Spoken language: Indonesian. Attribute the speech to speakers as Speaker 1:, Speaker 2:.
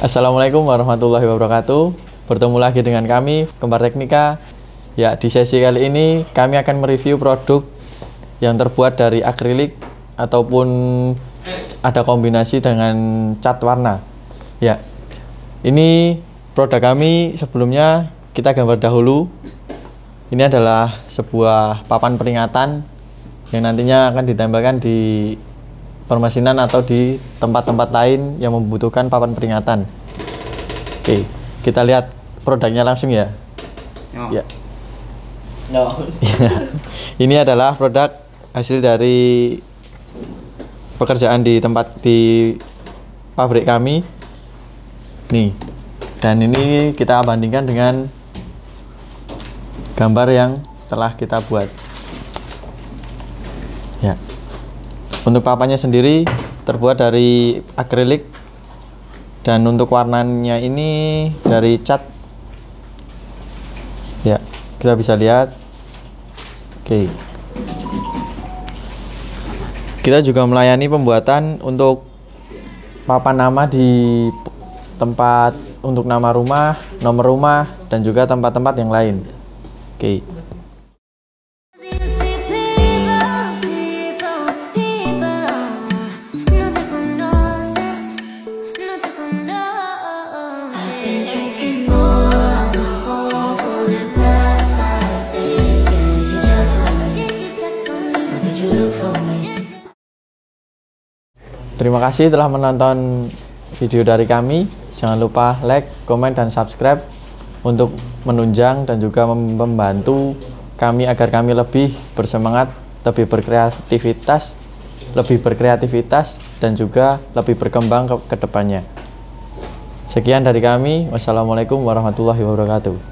Speaker 1: Assalamualaikum warahmatullahi wabarakatuh. Bertemu lagi dengan kami, Kembar Teknika. Ya, di sesi kali ini kami akan mereview produk yang terbuat dari akrilik ataupun ada kombinasi dengan cat warna. Ya, ini produk kami sebelumnya kita gambar dahulu. Ini adalah sebuah papan peringatan yang nantinya akan ditempelkan di permesinan atau di tempat-tempat lain yang membutuhkan papan peringatan. Oke, kita lihat produknya langsung ya.
Speaker 2: Oh.
Speaker 1: Ya.
Speaker 2: No.
Speaker 1: Ini adalah produk hasil dari pekerjaan di tempat di pabrik kami. Nih. Dan ini kita bandingkan dengan gambar yang telah kita buat. Ya. Untuk papannya sendiri terbuat dari akrilik dan untuk warnanya ini dari cat. Ya, kita bisa lihat. Oke. Kita juga melayani pembuatan untuk papan nama di tempat untuk nama rumah, nomor rumah, dan juga tempat-tempat yang lain. Oke.
Speaker 3: You
Speaker 1: Terima kasih telah menonton video dari kami. Jangan lupa like, komen, dan subscribe untuk menunjang dan juga mem- membantu kami agar kami lebih bersemangat, lebih berkreativitas, lebih berkreativitas, dan juga lebih berkembang ke, ke depannya. Sekian dari kami. Wassalamualaikum warahmatullahi wabarakatuh.